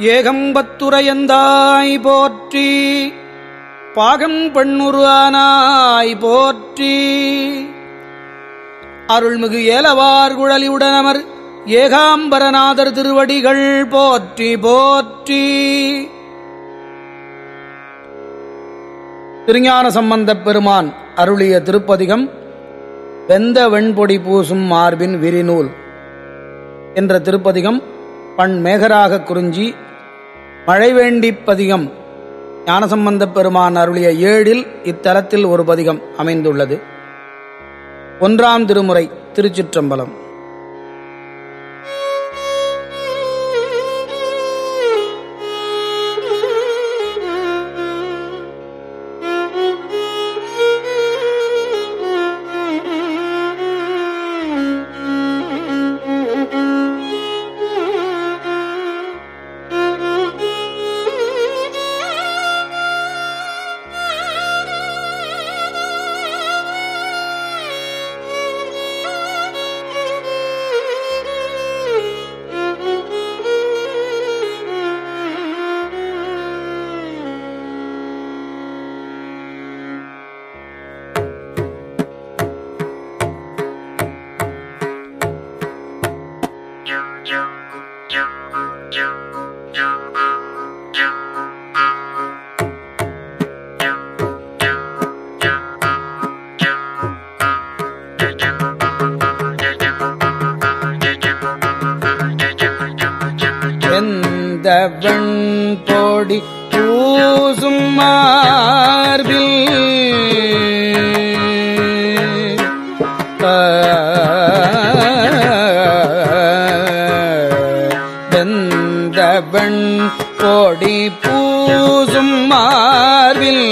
ஏகம்பத்துரையந்தாய் போற்றி பாகம் பெண்ணுரு ஆனாய் போற்றி. அருள்மிகு ஏலவார் குழலியுடனமர் ஏகாம்பரநாதர் திருவடிகள் போற்றி போற்றி. திருஞான சம்பந்தப் பெருமான் அருளிய திருப்பதிகம் வெந்த வெண்பொடி பூசும் மார்பின் விரிநூல். என்ற திருப்பதிகம் பண் மேகராக குறிஞ்சி மழைவேண்டிப் பதிகம் ஞானசம்பந்த பெருமான் அருளிய ஏழில் இத்தலத்தில் ஒரு பதிகம் அமைந்துள்ளது. ஒன்றாம் திருமுறை திருச்சிற்றம்பலம். எந்த வெண்பொடி பூசும் மார்பில் கொடி பூசும் மார்பில்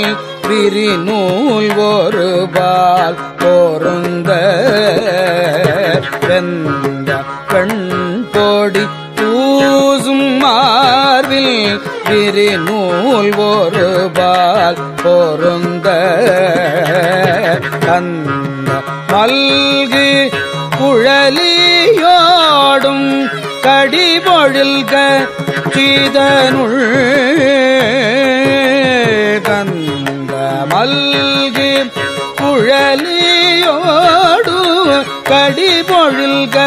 விரிநூல் ஒரு பால் பொருந்த வெந்த பெண்பொடி பூசும் மார்பில் விரிநூல் ஒரு பால் பொருந்த கந்த மல்கு குழலி கடிபொழில்க சீதனுள் கந்த மல்கி குழலியோடு கடிபொழில்க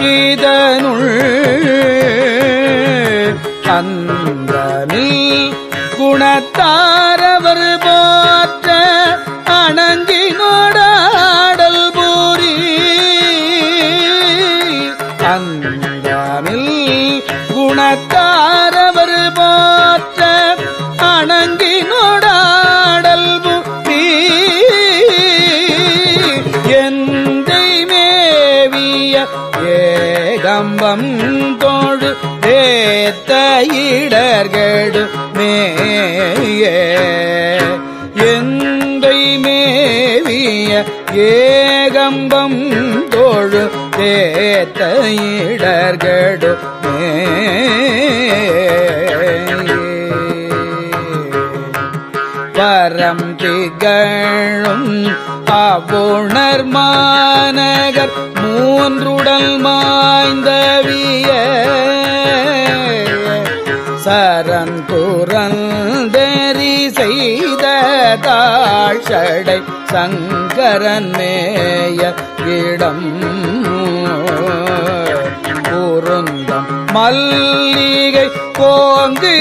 சீதனுள் அந்தமில் குணத்தாரவர் ஏகம்பம் தோழு ஏத்த இடர்கடு பரம் திகழும் அவுணர் மாநகர் மூன்றுடல் மாய்ந்தவிய சரண் புறந்தெறி செய்த தாழ்சடை சங்கரநேய இடம் பொருந்தம் மல்லிகை கோங்கு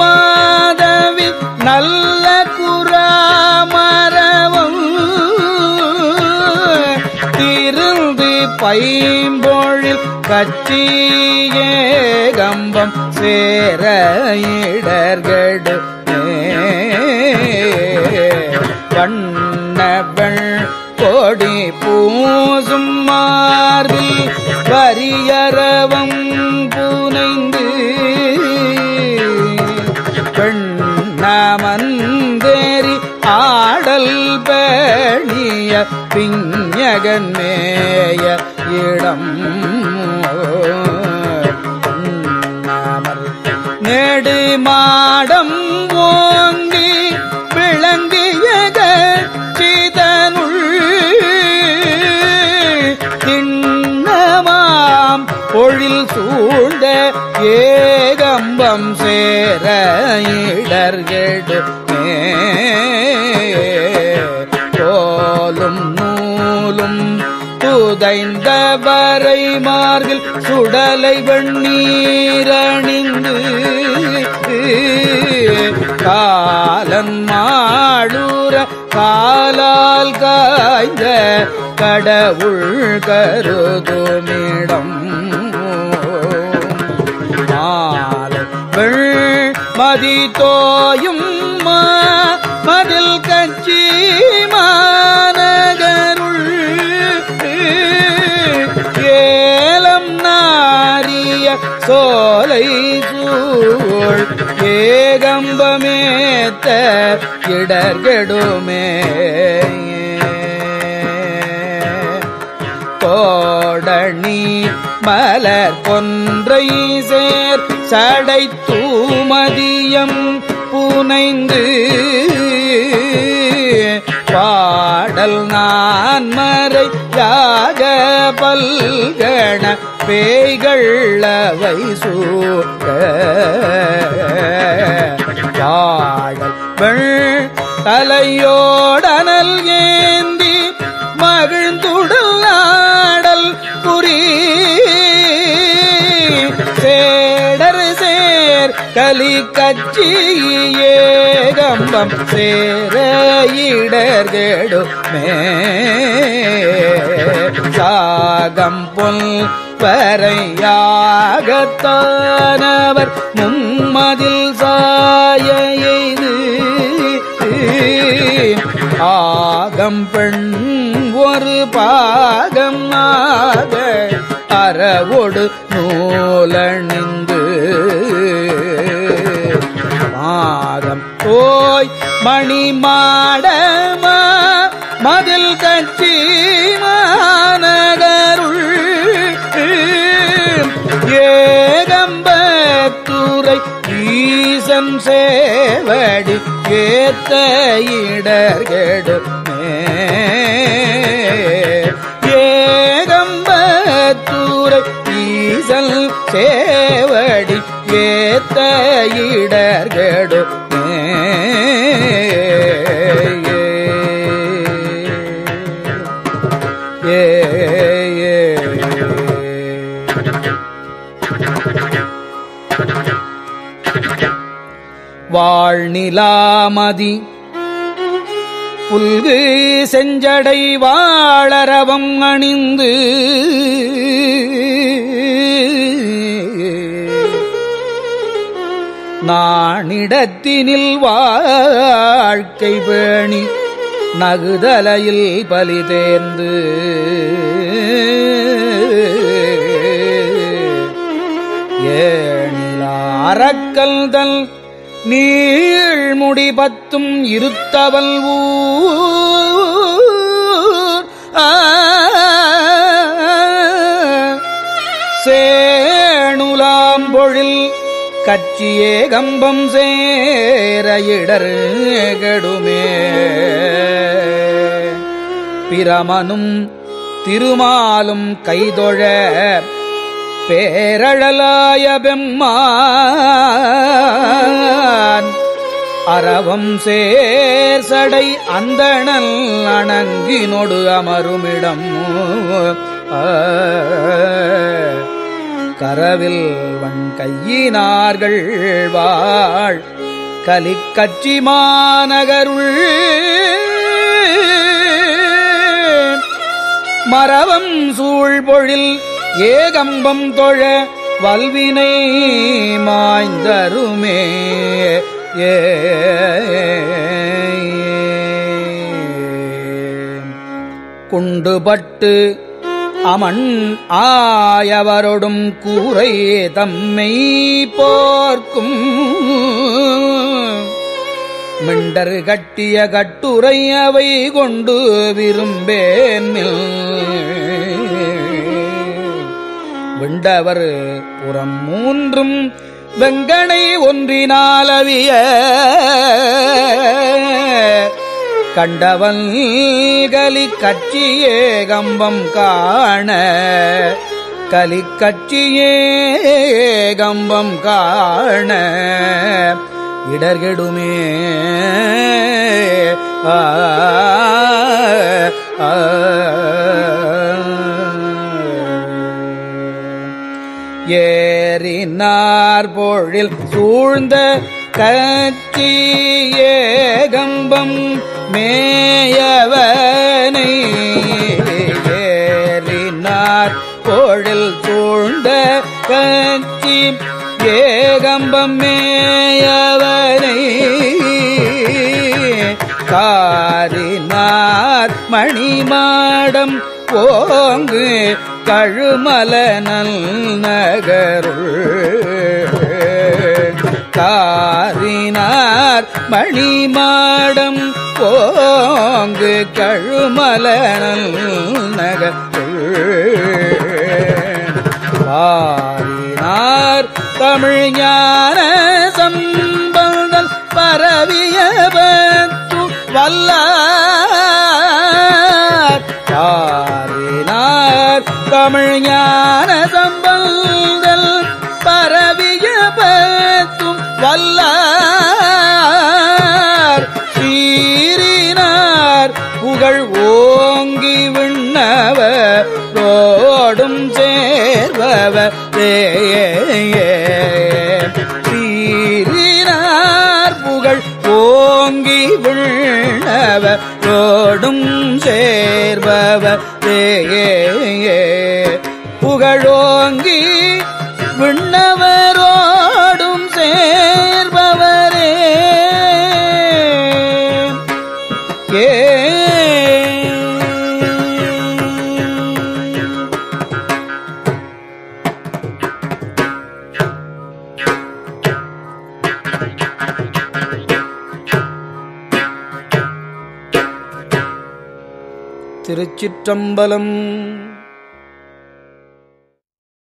மாதவி நல்ல குராமரவும் திருந்து பைம்பொழில் கச்சியே கம்பம் சேர இடர்கடு. வண்ணவள் கொடி பூசும் மார்பில் வரியரவம் புனைந்து பெண்ணமந்தேரி ஆடல் பேணிய பிஞகன் மேய இடம் நெடுமாட சிதனுள் பொழில் சூழ்ந்த ஏகம்பம் சேர இடர்கெடு தோலும் நூலும் புதைந்தவரை மார்பில் சுடலை வெண்ணீரணிந்து காலன் மாடூர காலால் காய்ந்த கடவுள் கருதுமிடம். மாலை வெள் மதி மா- சோலை சூழ் ஏகம்பமேத்த இடர்கெடுமே. கோடணி மலர் கொன்றை சேர் சடை தூமதியம் புனைந்து பல்கண பேய்கள் அவை சூட பாடல் வெள் தலையோடனல் ஏந்தி மகிழ்ந்துடல் ஆடல் புரி. சேடர் சேர் கலி கச்சி ஏகம்பம் சேர இடர் இடர்கெடுமே சாகம் பொன் பறையாகத்தானவர் மும்மதில் சாயது ஆகம் பெண் ஒரு பாகம் ஆக அறவோடு நூலணிந்து. மாதம் போய் மணி மாடமா மதில் கண் ஈசன் சேவடி ஏத்த இடர்கெடுமே ஏகம்பத்தூரை ஈசல் சேவடி ஏத்த இடர்கெடுமே ஏ வாழ்நிலாமதி. புல்கு செஞ்சடை வாழரவம் அணிந்து. நானிடத்தினில் வாழ்க்கை பேணி நகுதலையில் பலி தேர்ந்து. ஏணிலாரக்கல் தல் நீழ்முடி பத்தும் இருத்தவல் ஊர். சேணுலாம்பொழில் கட்சியே கம்பம் சேர இடர் கெடுமே. பிரமனும் திருமாலும் கைதொழ பேரழலாய பெம்மா அரவம் சேர்சடை அந்தணல் அணங்கினொடு அமருமிடம். கரவில் வன் கையினார்கள் வாழ் கலிக்கச்சி மாநகருள். மரவம் சூழ்பொழில் ஏகம்பம் தொழ வல்வினை மாய்ந்தருமே. ஏ குண்டுபட்டு அமன் ஆயவரொடும் கூரை தம்மை போர்க்கும். மிண்டர் கட்டிய கட்டுரை அவை கொண்டு விரும்பேன் விண்டவர் புறம் மூன்றும் வெங்கனை ஒன்றினாலவிய கண்டவன் கலி கட்சியே கம்பம் காண கலி கட்சியே கம்பம் காண இடர்கெடுமே ஆ, ஆ, ஏறினார் பொழில் சூழ்ந்த கச்சி ஏகம்பம் மேயவனை ஏறினார் பொழில் சூழ்ந்த கச்சி ஏகம்பம் மேயவனை காரினார் மணிமாடம் போங்கு கழுமல நல் நகருள். காரினார் மணிமாடம் போங்கு கழுமல நல் நகருள். பாரினார் தமிழ் ஞான சம்பந்தன் பரவியவத்து வல்லார் தமிழ் ஞான சம்பந்தல் பரவிய பத்தும் வல்லார். சீரினார் புகழ் ஓங்கி விண்ணவ ரோடும் சேர்வவ சீரினார் புகழ் ஓங்கி விண்ணவ ரோடும் சேர்பவ புகழோங்கி விண்ணவரோடும் சேர்பவரே. ஏ திருச்சிற்றம்பலம்